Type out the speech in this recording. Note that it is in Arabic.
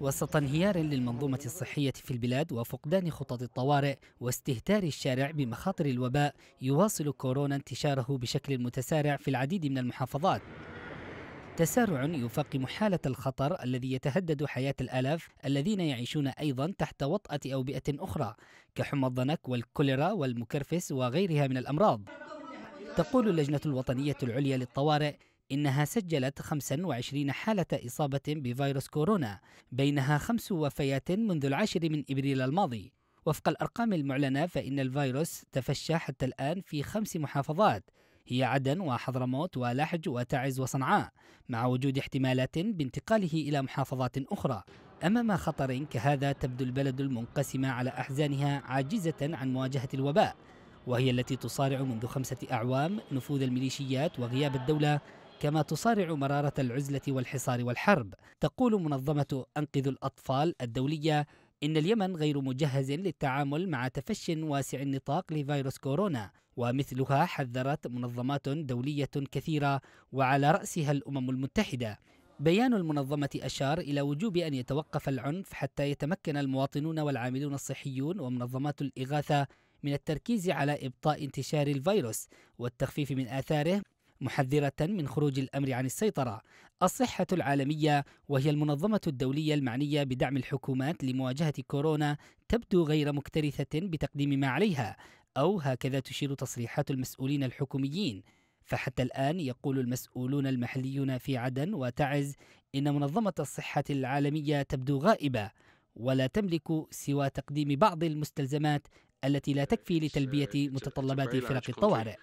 وسط انهيار للمنظومة الصحية في البلاد وفقدان خطط الطوارئ واستهتار الشارع بمخاطر الوباء يواصل كورونا انتشاره بشكل متسارع في العديد من المحافظات. تسارع يفاقم حالة الخطر الذي يتهدد حياة الآلاف الذين يعيشون أيضا تحت وطأة أوبئة أخرى كحمى الضنك والكوليرا والمكرفس وغيرها من الأمراض. تقول اللجنة الوطنية العليا للطوارئ إنها سجلت 25 حالة إصابة بفيروس كورونا بينها خمس وفيات منذ العاشر من إبريل الماضي. وفق الأرقام المعلنة فإن الفيروس تفشى حتى الآن في خمس محافظات هي عدن وحضرموت ولحج وتعز وصنعاء مع وجود احتمالات بانتقاله إلى محافظات أخرى. أمام خطر كهذا تبدو البلد المنقسمة على أحزانها عاجزة عن مواجهة الوباء وهي التي تصارع منذ خمسة أعوام نفوذ الميليشيات وغياب الدولة كما تصارع مرارة العزلة والحصار والحرب. تقول منظمة أنقذ الأطفال الدولية إن اليمن غير مجهز للتعامل مع تفش واسع النطاق لفيروس كورونا ومثلها حذرت منظمات دولية كثيرة وعلى رأسها الأمم المتحدة. بيان المنظمة أشار إلى وجوب أن يتوقف العنف حتى يتمكن المواطنون والعاملون الصحيون ومنظمات الإغاثة من التركيز على إبطاء انتشار الفيروس والتخفيف من آثاره محذرة من خروج الأمر عن السيطرة. الصحة العالمية وهي المنظمة الدولية المعنية بدعم الحكومات لمواجهة كورونا تبدو غير مكترثة بتقديم ما عليها أو هكذا تشير تصريحات المسؤولين الحكوميين. فحتى الآن يقول المسؤولون المحليون في عدن وتعز إن منظمة الصحة العالمية تبدو غائبة ولا تملك سوى تقديم بعض المستلزمات التي لا تكفي لتلبية متطلبات فرق الطوارئ.